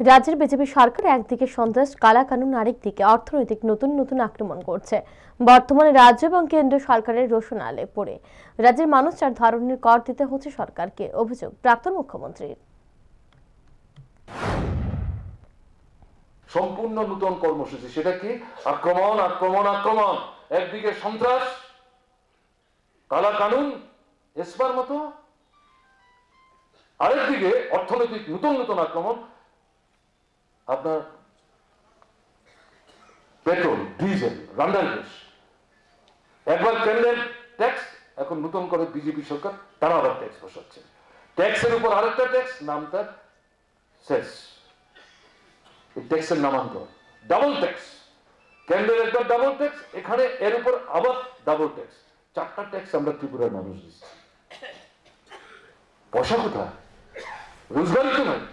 রাজ্যের বিজেপি সরকার একদিকে সন্ত্রাস, কালাকানুন আরেকদিকে অর্থনৈতিক নতুন নতুন আক্রমণ করছে। বর্তমানে রাজ্য এবং কেন্দ্র সরকারের রোশনালে পড়ে। রাজ্যের মানুষ চার ধরনের কর দিতে হচ্ছে সরকারকে, অভিযোগ প্রাক্তন মুখ্যমন্ত্রীর। সম্পূর্ণ নতুন কর্মসূচি, সেটা কি? আক্রমণ আক্রমণ আক্রমণ। একদিকে সন্ত্রাস কালা কানুন এসবার মতো। আরেকদিকে অর্থনৈতিক নতুন নতুন আক্রমণ আপনার পেট্রোল, ডিজেল রান্ডার গ্যাস। একবার কেন্দ্রের ট্যাক্স, এখন নতুন করে বিজেপি সরকার তারা আবার ট্যাক্স বসাচ্ছে। ট্যাক্সের উপর আরেকটা ট্যাক্স নাম তার শেষ এই ট্যাক্সের নামান্তর, ডাবল ট্যাক্স। কেন্দ্রের একবার ডাবল ট্যাক্স, এখানে এর উপর আবার ডাবল ট্যাক্স। চারটা ট্যাক্স আমরা ত্রিপুরার মানুষ দিচ্ছি। পয়সা কোথায়? রোজগারই তো নয়